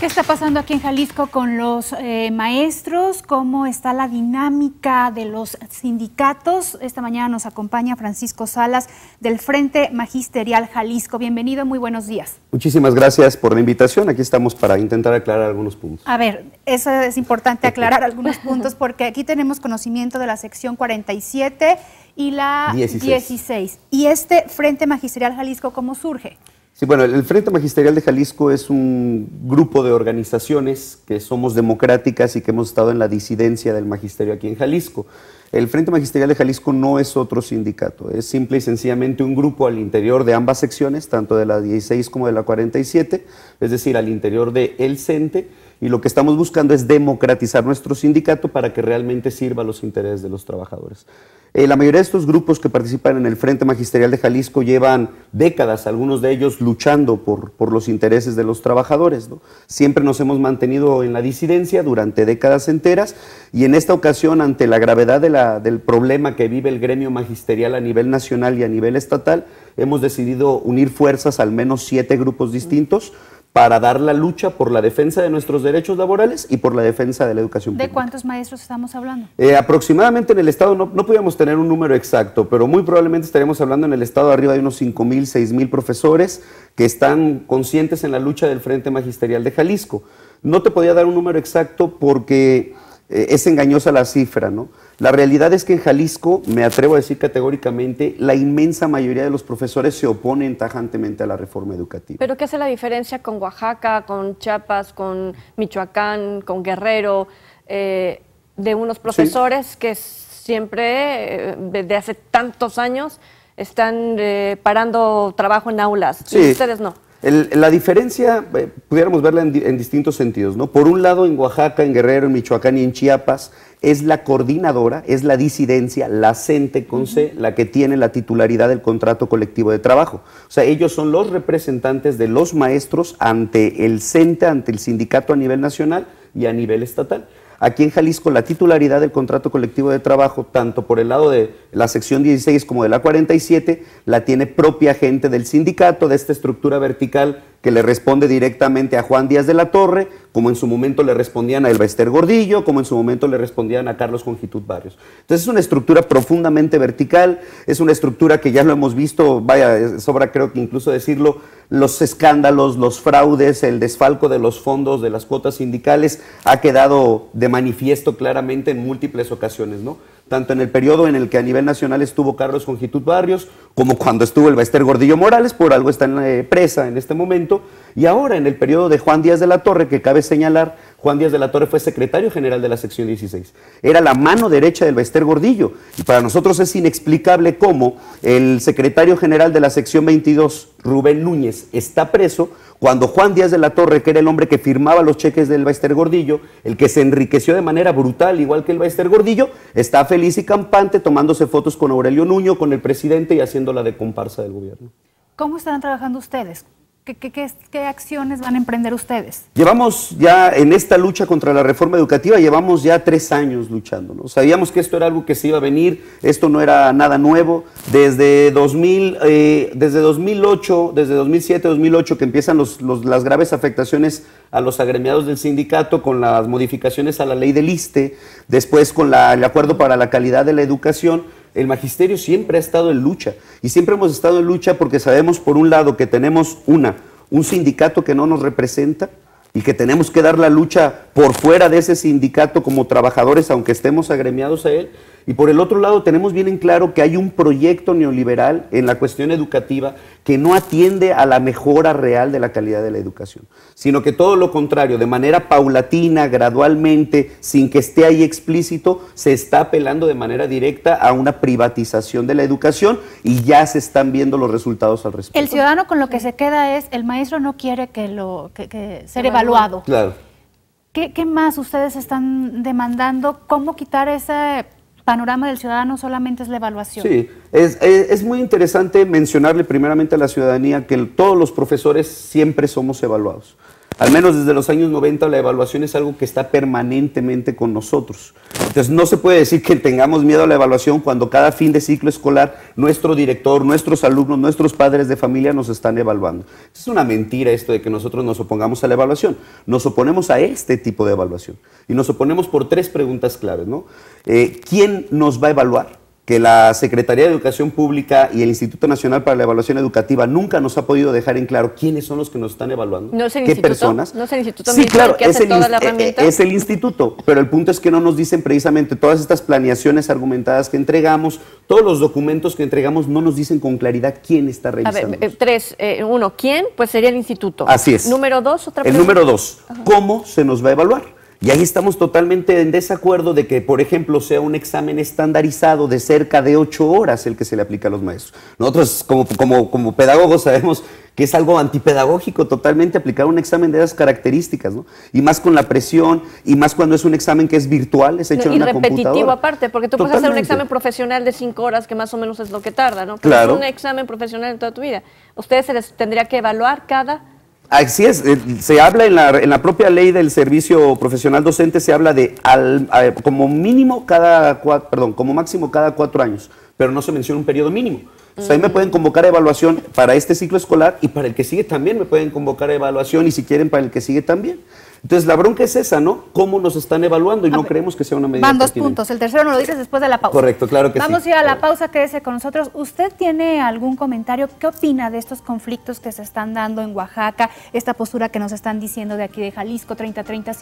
¿Qué está pasando aquí en Jalisco con los eh, maestros? ¿Cómo está la dinámica de los sindicatos? Esta mañana nos acompaña Francisco Salas del Frente Magisterial Jalisco. Bienvenido, muy buenos días. Muchísimas gracias por la invitación. Aquí estamos para intentar aclarar algunos puntos. A ver, eso es importante aclarar algunos puntos porque aquí tenemos conocimiento de la sección 47 y la 16. 16. ¿Y este Frente Magisterial Jalisco cómo surge? Sí, bueno, el Frente Magisterial de Jalisco es un grupo de organizaciones que somos democráticas y que hemos estado en la disidencia del magisterio aquí en Jalisco. El Frente Magisterial de Jalisco no es otro sindicato, es simple y sencillamente un grupo al interior de ambas secciones, tanto de la 16 como de la 47, es decir, al interior de el CENTE, y lo que estamos buscando es democratizar nuestro sindicato para que realmente sirva a los intereses de los trabajadores. Eh, la mayoría de estos grupos que participan en el Frente Magisterial de Jalisco llevan décadas, algunos de ellos luchando por, por los intereses de los trabajadores. Siempre nos hemos mantenido en la disidencia durante décadas enteras y en esta ocasión, ante la gravedad del problema que vive el gremio magisterial a nivel nacional y a nivel estatal, hemos decidido unir fuerzas, al menos siete grupos distintos, para dar la lucha por la defensa de nuestros derechos laborales y por la defensa de la educación pública. ¿De cuántos maestros estamos hablando? Eh, aproximadamente en el Estado, no, no podíamos tener un número exacto, pero muy probablemente estaríamos hablando en el Estado arriba de unos 5 mil, 6 mil profesores que están conscientes en la lucha del Frente Magisterial de Jalisco. No te podía dar un número exacto porque eh, es engañosa la cifra, ¿no? La realidad es que en Jalisco, me atrevo a decir categóricamente, la inmensa mayoría de los profesores se oponen tajantemente a la reforma educativa. ¿Pero qué hace la diferencia con Oaxaca, con Chiapas, con Michoacán, con Guerrero, eh, de unos profesores que siempre, eh, desde hace tantos años, están eh, parando trabajo en aulas y ustedes no? La diferencia, pudiéramos verla en, en, distintos sentidos, ¿no? Por un lado, en Oaxaca, en Guerrero, en Michoacán y en Chiapas, es la coordinadora, es la disidencia, la CENTE con C, la que tiene la titularidad del contrato colectivo de trabajo. O sea, ellos son los representantes de los maestros ante el CENTE, ante el sindicato a nivel nacional y a nivel estatal. Aquí en Jalisco la titularidad del contrato colectivo de trabajo, tanto por el lado de la sección 16 como de la 47, la tiene propia gente del sindicato, de esta estructura vertical que le responde directamente a Juan Díaz de la Torre, como en su momento le respondían a Elbester Gordillo, como en su momento le respondían a Carlos Congitud Barrios. Entonces es una estructura profundamente vertical, es una estructura que ya lo hemos visto, vaya, sobra creo que incluso decirlo, los escándalos, los fraudes, el desfalco de los fondos, de las cuotas sindicales, ha quedado de manifiesto claramente en múltiples ocasiones, ¿no? Tanto en el periodo en el que a nivel nacional estuvo Carlos Congitud Barrios, como cuando estuvo el Bester Gordillo Morales, por algo está en eh, presa en este momento, y ahora en el periodo de Juan Díaz de la Torre, que cabe señalar, Juan Díaz de la Torre fue secretario general de la sección 16. Era la mano derecha del Bester Gordillo, y para nosotros es inexplicable cómo el secretario general de la sección 22, Rubén Núñez, está preso cuando Juan Díaz de la Torre, que era el hombre que firmaba los cheques del Baester Gordillo, el que se enriqueció de manera brutal, igual que el Baester Gordillo, está feliz y campante tomándose fotos con Aurelio Nuño, con el presidente y haciéndola de comparsa del gobierno. ¿Cómo están trabajando ustedes? ¿Qué, acciones van a emprender ustedes? Llevamos ya en esta lucha contra la reforma educativa, llevamos ya tres años luchando. ¿no? Sabíamos que esto era algo que se iba a venir, esto no era nada nuevo. Desde, 2000, eh, desde 2008, desde 2007, 2008, que empiezan las graves afectaciones a los agremiados del sindicato con las modificaciones a la ley del ISTE, después con el acuerdo para la calidad de la educación el magisterio siempre ha estado en lucha y siempre hemos estado en lucha porque sabemos por un lado que tenemos una, un sindicato que no nos representa y que tenemos que dar la lucha por fuera de ese sindicato como trabajadores aunque estemos agremiados a él y por el otro lado, tenemos bien en claro que hay un proyecto neoliberal en la cuestión educativa que no atiende a la mejora real de la calidad de la educación, sino que todo lo contrario, de manera paulatina, gradualmente, sin que esté ahí explícito, se está apelando de manera directa a una privatización de la educación y ya se están viendo los resultados al respecto. El ciudadano con lo que se queda es, el maestro no quiere que, lo, que, ser evaluado. Claro. ¿Qué, ¿Qué más ustedes están demandando? ¿Cómo quitar ese panorama del ciudadano solamente es la evaluación. Sí, es, muy interesante mencionarle primeramente a la ciudadanía que todos los profesores siempre somos evaluados. Al menos desde los años 90 la evaluación es algo que está permanentemente con nosotros. Entonces no se puede decir que tengamos miedo a la evaluación cuando cada fin de ciclo escolar nuestro director, nuestros alumnos, nuestros padres de familia nos están evaluando. Es una mentira esto de que nosotros nos opongamos a la evaluación. Nos oponemos a este tipo de evaluación. Y nos oponemos por tres preguntas claves. ¿no? Eh, ¿Quién nos va a evaluar? Que la Secretaría de Educación Pública y el Instituto Nacional para la Evaluación Educativa nunca nos ha podido dejar en claro quiénes son los que nos están evaluando, ¿No es el qué instituto? personas. ¿No es el instituto sí, claro, el que es hace el, toda la eh, herramienta? es el instituto, pero el punto es que no nos dicen precisamente todas estas planeaciones argumentadas que entregamos, todos los documentos que entregamos no nos dicen con claridad quién está A revisando. ver, eh, tres, eh, uno, ¿quién? Pues sería el instituto. Así es. Número dos, otra El pregunta. número dos, ¿cómo se nos va a evaluar? Y ahí estamos totalmente en desacuerdo de que, por ejemplo, sea un examen estandarizado de cerca de ocho horas el que se le aplica a los maestros. Nosotros, como, como, como pedagogos, sabemos que es algo antipedagógico totalmente aplicar un examen de esas características, ¿no? Y más con la presión, y más cuando es un examen que es virtual, es hecho No, en y una repetitivo computadora. aparte, porque tú puedes hacer un examen profesional de cinco horas, que más o menos es lo que tarda, ¿no? Pero Claro. es un examen profesional en toda tu vida. Ustedes se les tendría que evaluar cada... Así es, eh, se habla en la, en la propia ley del servicio profesional docente, se habla de al- como mínimo cada cuatro, perdón, como máximo cada cuatro años, pero no se menciona un periodo mínimo. O sea, ahí me pueden convocar a evaluación para este ciclo escolar y para el que sigue también me pueden convocar a evaluación y si quieren para el que sigue también. Entonces la bronca es esa, ¿no? ¿Cómo nos están evaluando y no creemos que sea una medida Van dos pertinente. puntos. El tercero nos lo dices después de la pausa. Correcto, claro que sí. Vamos a ir a la pausa, quédese con nosotros. ¿Usted tiene algún comentario? ¿Qué opina de estos conflictos que se están dando en Oaxaca? Esta postura que nos están diciendo de aquí de Jalisco 3030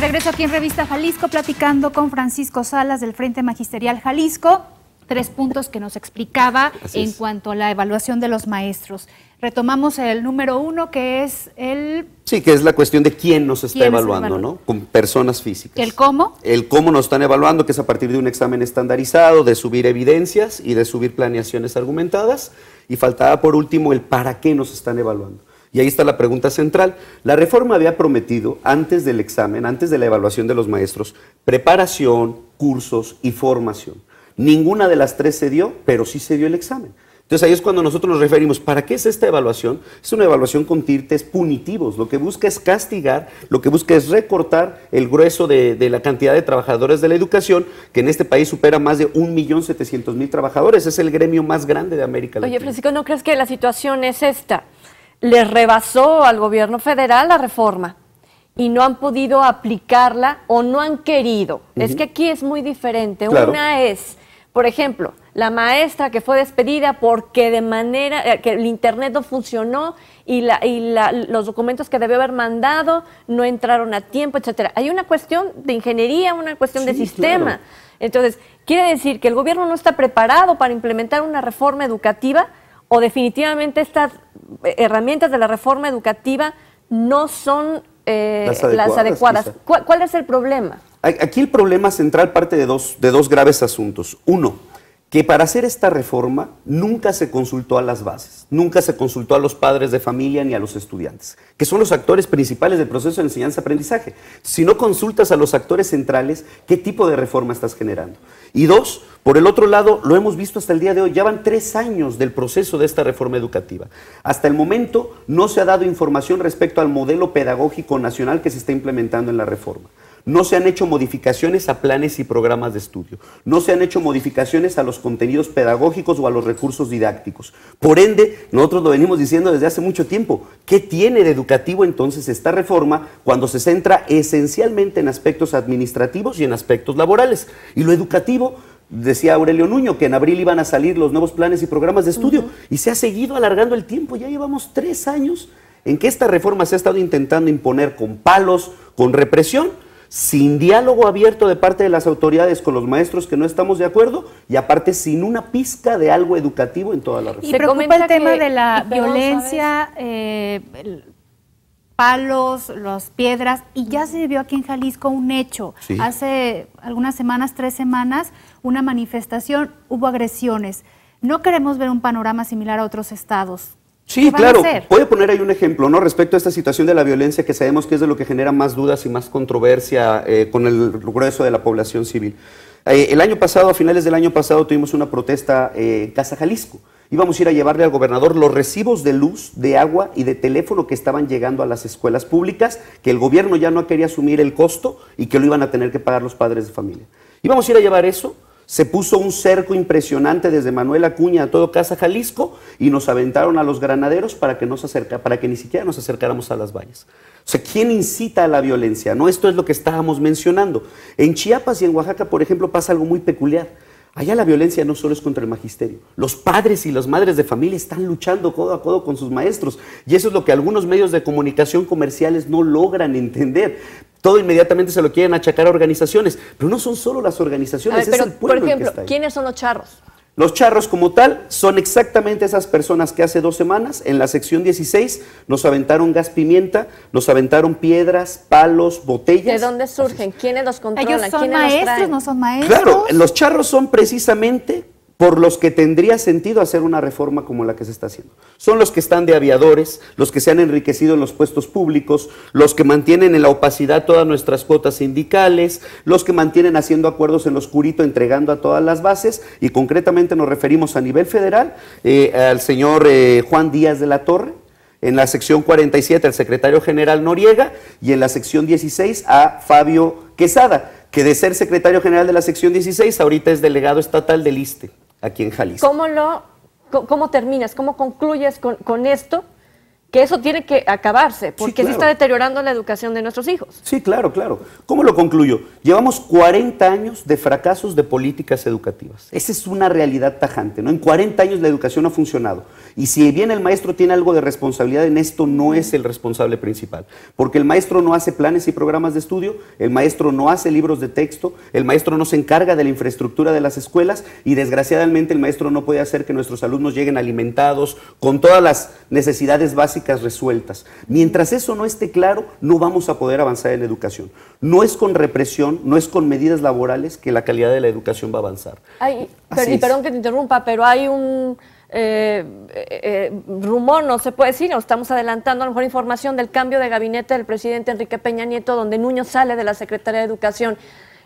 regreso aquí en Revista Jalisco, platicando con Francisco Salas del Frente Magisterial Jalisco. Tres puntos que nos explicaba Así en es. cuanto a la evaluación de los maestros. Retomamos el número uno, que es el, Sí, que es la cuestión de quién nos está ¿Quién nos evaluando? ¿no? Con personas físicas. el cómo. El cómo nos están evaluando, que es a partir de un examen estandarizado, de subir evidencias y de subir planeaciones argumentadas. Y faltaba por último el para qué nos están evaluando. Y ahí está la pregunta central. La reforma había prometido, antes del examen, antes de la evaluación de los maestros, preparación, cursos y formación. Ninguna de las tres se dio, pero sí se dio el examen. Entonces ahí es cuando nosotros nos referimos, ¿para qué es esta evaluación? Es una evaluación con tintes punitivos, lo que busca es castigar, lo que busca es recortar el grueso de, de la cantidad de trabajadores de la educación, que en este país supera más de 1.700.000 trabajadores, es el gremio más grande de América Latina. Oye, Francisco, ¿no crees que la situación es esta? Les rebasó al gobierno federal la reforma y no han podido aplicarla o no han querido. Es que aquí es muy diferente. Claro. Una es, por ejemplo, la maestra que fue despedida porque de manera eh, que el internet no funcionó y, la, y la- los documentos que debió haber mandado no entraron a tiempo, etcétera. Hay una cuestión de ingeniería, una cuestión de sistema. claro. Entonces, quiere decir que el gobierno no está preparado para implementar una reforma educativa o definitivamente estas eh, herramientas de la reforma educativa no son eh, Las las adecuadas. ¿Cuál, cuál es el problema? Aquí el problema central parte de dos, de dos graves asuntos. Uno, que para hacer esta reforma nunca se consultó a las bases, nunca se consultó a los padres de familia ni a los estudiantes, que son los actores principales del proceso de enseñanza-aprendizaje. Si no consultas a los actores centrales, ¿qué tipo de reforma estás generando? Y dos, por el otro lado, lo hemos visto hasta el día de hoy, ya van tres años del proceso de esta reforma educativa. Hasta el momento no se ha dado información respecto al modelo pedagógico nacional que se está implementando en la reforma. No se han hecho modificaciones a planes y programas de estudio. No se han hecho modificaciones a los contenidos pedagógicos o a los recursos didácticos. Por ende, nosotros lo venimos diciendo desde hace mucho tiempo. ¿Qué tiene de educativo entonces esta reforma cuando se centra esencialmente en aspectos administrativos y en aspectos laborales? Y lo educativo Decía Aurelio Nuño que en abril iban a salir los nuevos planes y programas de estudio y se ha seguido alargando el tiempo. Ya llevamos tres años en que esta reforma se ha estado intentando imponer con palos, con represión, sin diálogo abierto de parte de las autoridades con los maestros que no estamos de acuerdo y aparte sin una pizca de algo educativo en toda la Y reforma. Se preocupa comenta el tema que- de la y perdón, violencia, eh, el- palos, las piedras, y ya se vio aquí en Jalisco un hecho. Sí. Hace algunas semanas, tres semanas, una manifestación, hubo agresiones. No queremos ver un panorama similar a otros estados. Sí, claro. Voy a poner ahí un ejemplo, ¿no? Respecto a esta situación de la violencia que sabemos que es de lo que genera más dudas y más controversia eh, con el grueso de la población civil. Eh, el año pasado, a finales del año pasado, tuvimos una protesta eh, en Casa Jalisco. Íbamos a ir a llevarle al gobernador los recibos de luz, de agua y de teléfono que estaban llegando a las escuelas públicas, que el gobierno ya no quería asumir el costo y que lo iban a tener que pagar los padres de familia. Íbamos a ir a llevar eso se puso un cerco impresionante desde Manuel Acuña a todo Casa Jalisco y nos aventaron a los granaderos para que, acerca, para que ni siquiera nos acercáramos a las vallas. O sea, ¿quién incita a la violencia? No, esto es lo que estábamos mencionando. En Chiapas y en Oaxaca, por ejemplo, pasa algo muy peculiar. Allá la violencia no solo es contra el magisterio. Los padres y las madres de familia están luchando codo a codo con sus maestros. Y eso es lo que algunos medios de comunicación comerciales no logran entender. Todo inmediatamente se lo quieren achacar a organizaciones. Pero no son solo las organizaciones, es el pueblo Por ejemplo, ¿quiénes son los charros? Los charros como tal son exactamente esas personas que hace dos semanas en la sección 16 nos aventaron gas pimienta, nos aventaron piedras, palos, botellas. ¿De dónde surgen? ¿Quiénes los controlan? Ellos son maestros, no son maestros. Claro, los charros son precisamente por los que tendría sentido hacer una reforma como la que se está haciendo. Son los que están de aviadores, los que se han enriquecido en los puestos públicos, los que mantienen en la opacidad todas nuestras cuotas sindicales, los que mantienen haciendo acuerdos en lo oscurito, entregando a todas las bases, y concretamente nos referimos a nivel federal eh, al señor eh, Juan Díaz de la Torre, en la sección 47 al secretario general Noriega y en la sección 16 a Fabio Quesada, que de ser secretario general de la sección 16 ahorita es delegado estatal del ISTE aquí en Jalisco. ¿Cómo, lo, cómo terminas, cómo concluyes con, con esto? Que eso tiene que acabarse, porque se está deteriorando la educación de nuestros hijos. Sí, claro, claro. ¿Cómo lo concluyo? Llevamos 40 años de fracasos de políticas educativas. Esa es una realidad tajante, ¿no? En 40 años la educación ha funcionado. Y si bien el maestro tiene algo de responsabilidad en esto, no es el responsable principal. Porque el maestro no hace planes y programas de estudio, el maestro no hace libros de texto, el maestro no se encarga de la infraestructura de las escuelas y desgraciadamente el maestro no puede hacer que nuestros alumnos lleguen alimentados, con todas las necesidades básicas resueltas. Mientras eso no esté claro, no vamos a poder avanzar en educación. No es con represión, no es con medidas laborales que la calidad de la educación va a avanzar. y perdón que te interrumpa, pero hay un eh, eh, rumor, no se puede decir, nos estamos adelantando a lo mejor información del cambio de gabinete del presidente Enrique Peña Nieto, donde Nuño sale de la Secretaría de Educación.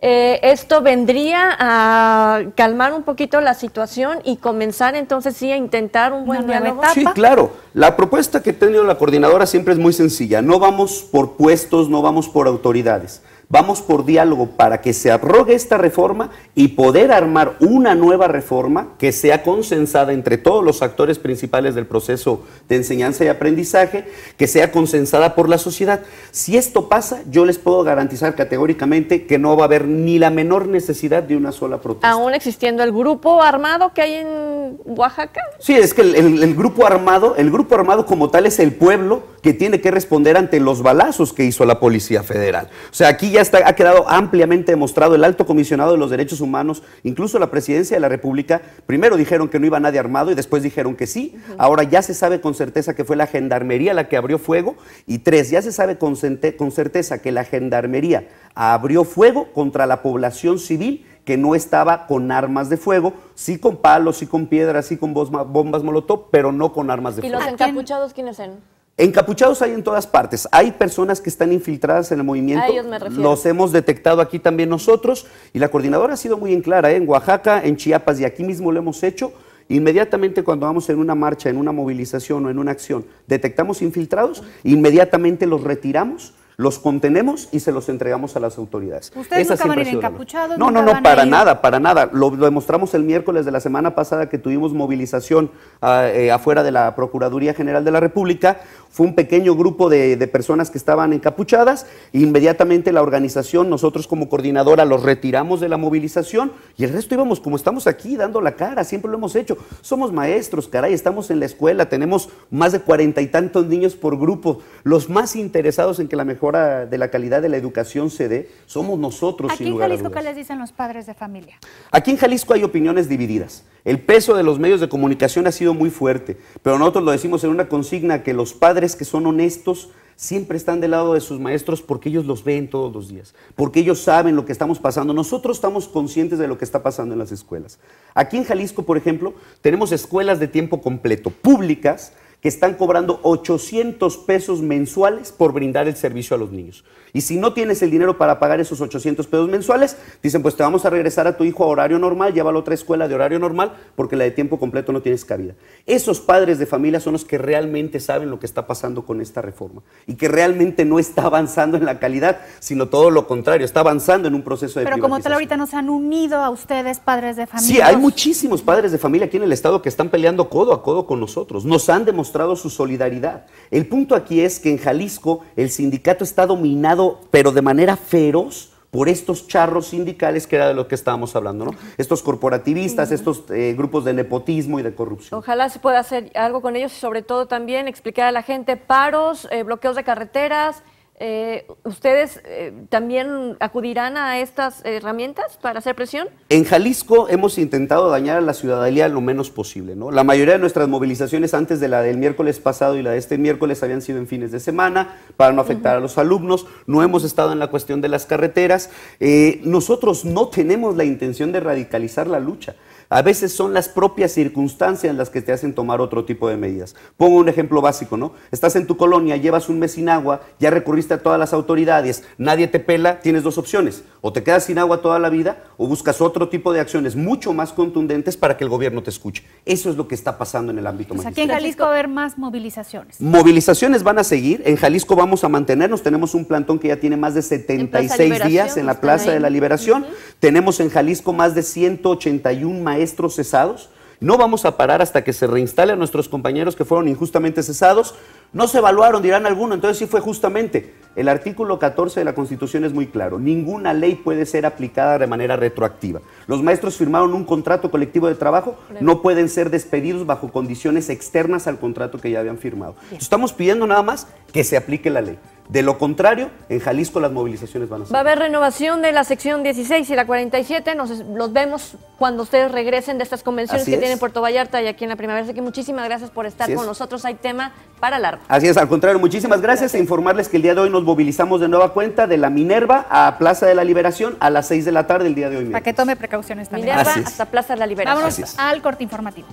Eh, esto vendría a calmar un poquito la situación y comenzar entonces sí a intentar un buen diálogo. Sí, claro. La propuesta que ha tenido la coordinadora siempre es muy sencilla. No vamos por puestos, no vamos por autoridades. Vamos por diálogo para que se abrogue esta reforma y poder armar una nueva reforma que sea consensada entre todos los actores principales del proceso de enseñanza y aprendizaje, que sea consensada por la sociedad. Si esto pasa, yo les puedo garantizar categóricamente que no va a haber ni la menor necesidad de una sola protesta. ¿Aún existiendo el grupo armado que hay en Oaxaca? Sí, es que el, grupo armado, el grupo armado como tal es el pueblo que tiene que responder ante los balazos que hizo la Policía Federal. O sea, aquí ya está, ha quedado ampliamente demostrado el alto comisionado de los derechos humanos, incluso la presidencia de la República, primero dijeron que no iba nadie armado y después dijeron que sí. Ahora ya se sabe con certeza que fue la gendarmería la que abrió fuego. Y tres, ya se sabe con, con certeza que la gendarmería abrió fuego contra la población civil que no estaba con armas de fuego, sí con palos, sí con piedras, sí con bombas molotov, pero no con armas de fuego. ¿Y los encapuchados quiénes eran? Encapuchados hay en todas partes. Hay personas que están infiltradas en el movimiento. A ellos me refiero. Los hemos detectado aquí también nosotros. Y la coordinadora ha sido muy en clara, ¿eh? en Oaxaca, en Chiapas y aquí mismo lo hemos hecho. Inmediatamente cuando vamos en una marcha, en una movilización o en una acción, detectamos infiltrados, inmediatamente los retiramos los contenemos y se los entregamos a las autoridades. ¿Ustedes nunca van a ir encapuchados? No, no, no, para nada, para nada. Lo, demostramos el miércoles de la semana pasada que tuvimos movilización ah, eh, afuera de la Procuraduría General de la República. Fue un pequeño grupo de, personas que estaban encapuchadas. inmediatamente la organización, nosotros como coordinadora, los retiramos de la movilización y el resto íbamos como estamos aquí, dando la cara, siempre lo hemos hecho. Somos maestros, caray, estamos en la escuela, tenemos más de cuarenta y tantos niños por grupo, los más interesados en que la mejor de la calidad de la educación se dé, somos nosotros. Aquí en Jalisco, ¿qué les dicen los padres de familia? Aquí en Jalisco hay opiniones divididas. El peso de los medios de comunicación ha sido muy fuerte, pero nosotros lo decimos en una consigna que los padres que son honestos siempre están del lado de sus maestros porque ellos los ven todos los días, porque ellos saben lo que estamos pasando. Nosotros estamos conscientes de lo que está pasando en las escuelas. Aquí en Jalisco, por ejemplo, tenemos escuelas de tiempo completo, públicas, que están cobrando 800 pesos mensuales por brindar el servicio a los niños. Y si no tienes el dinero para pagar esos 800 pesos mensuales, dicen, pues te vamos a regresar a tu hijo a horario normal, llévalo a otra escuela de horario normal, porque la de tiempo completo no tienes cabida. Esos padres de familia son los que realmente saben lo que está pasando con esta reforma y que realmente no está avanzando en la calidad, sino todo lo contrario, está avanzando en un proceso de Pero como tal ahorita no se han unido a ustedes, padres de familia. Sí, hay muchísimos padres de familia aquí en el Estado que están peleando codo a codo con nosotros. Nos han demostrado su solidaridad. El punto aquí es que en Jalisco el sindicato está dominado, pero de manera feroz, por estos charros sindicales que era de lo que estábamos hablando, ¿no? Estos corporativistas, estos eh, grupos de nepotismo y de corrupción. Ojalá se pueda hacer algo con ellos y sobre todo también explicar a la gente paros, eh, bloqueos de carreteras, eh, ¿Ustedes eh, también acudirán a estas herramientas para hacer presión? En Jalisco hemos intentado dañar a la ciudadanía lo menos posible. ¿no? La mayoría de nuestras movilizaciones antes de la del miércoles pasado y la de este miércoles habían sido en fines de semana para no afectar a los alumnos. No hemos estado en la cuestión de las carreteras. Eh, nosotros no tenemos la intención de radicalizar la lucha. A veces son las propias circunstancias las que te hacen tomar otro tipo de medidas. Pongo un ejemplo básico, ¿no? Estás en tu colonia, llevas un mes sin agua, ya recurriste a todas las autoridades, nadie te pela, tienes dos opciones. O te quedas sin agua toda la vida o buscas otro tipo de acciones mucho más contundentes para que el gobierno te escuche. Eso es lo que está pasando en el ámbito pues Aquí en Jalisco va a haber más movilizaciones. Movilizaciones van a seguir. En Jalisco vamos a mantenernos. Tenemos un plantón que ya tiene más de 76 días en la Plaza de la Liberación. Tenemos en Jalisco más de 181 maestros maestros cesados. No vamos a parar hasta que se reinstale a nuestros compañeros que fueron injustamente cesados. No se evaluaron, dirán algunos, entonces sí fue justamente. El artículo 14 de la Constitución es muy claro. Ninguna ley puede ser aplicada de manera retroactiva. Los maestros firmaron un contrato colectivo de trabajo, no pueden ser despedidos bajo condiciones externas al contrato que ya habían firmado. Estamos pidiendo nada más que se aplique la ley. De lo contrario, en Jalisco las movilizaciones van a ser. Va a haber renovación de la sección 16 y la 47. Nos los vemos cuando ustedes regresen de estas convenciones que tienen Puerto Vallarta y aquí en la primavera. Así que muchísimas gracias por estar con nosotros. Hay tema para largo. Así es, al contrario, muchísimas gracias. E informarles que el día de hoy nos movilizamos de nueva cuenta de la Minerva a Plaza de la Liberación a las 6 de la tarde el día de hoy. Para que tome precauciones también. Minerva hasta Plaza de la Liberación. Vámonos al corte informativo.